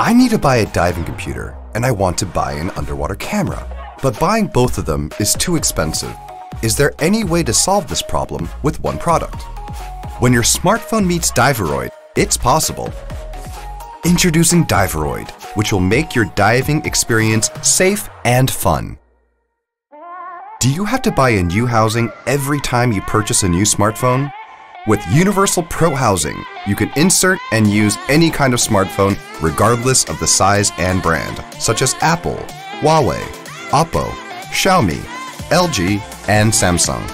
I need to buy a diving computer and I want to buy an underwater camera, but buying both of them is too expensive. Is there any way to solve this problem with one product? When your smartphone meets Diveroid, it's possible. Introducing Diveroid, which will make your diving experience safe and fun. Do you have to buy a new housing every time you purchase a new smartphone? With Universal Pro Housing, you can insert and use any kind of smartphone regardless of the size and brand, such as Apple, Huawei, Oppo, Xiaomi, LG, and Samsung.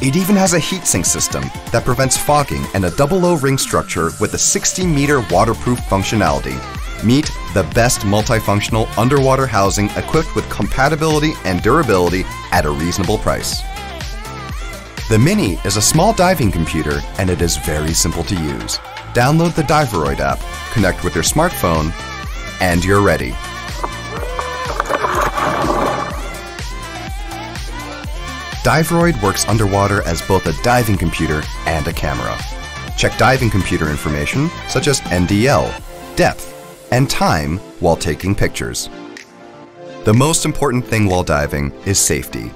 It even has a heatsink system that prevents fogging and a double O ring structure with a 60 meter waterproof functionality. Meet the best multifunctional underwater housing equipped with compatibility and durability at a reasonable price. The Mini is a small diving computer and it is very simple to use. Download the Diveroid app, connect with your smartphone, and you're ready. Diveroid works underwater as both a diving computer and a camera. Check diving computer information such as NDL, depth, and time while taking pictures. The most important thing while diving is safety.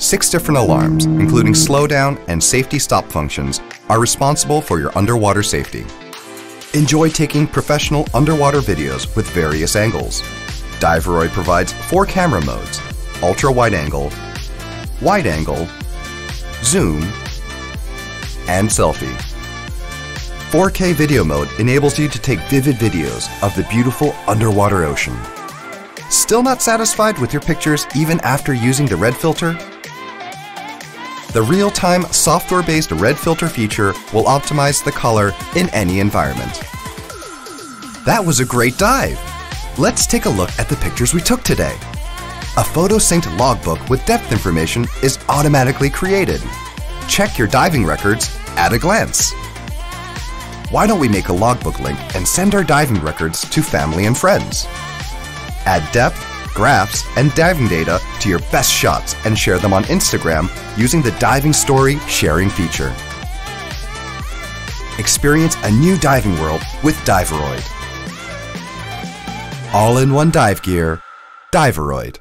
Six different alarms, including slowdown and safety stop functions, are responsible for your underwater safety. Enjoy taking professional underwater videos with various angles. Diveroid provides four camera modes, ultra-wide angle, wide angle, zoom, and selfie. 4K video mode enables you to take vivid videos of the beautiful underwater ocean. Still not satisfied with your pictures even after using the red filter? The real-time software-based red filter feature will optimize the color in any environment. That was a great dive! Let's take a look at the pictures we took today. A photo-synced logbook with depth information is automatically created. Check your diving records at a glance. Why don't we make a logbook link and send our diving records to family and friends? Add depth, graphs, and diving data to your best shots and share them on Instagram using the Diving Story sharing feature. Experience a new diving world with Diveroid. All in one dive gear, Diveroid.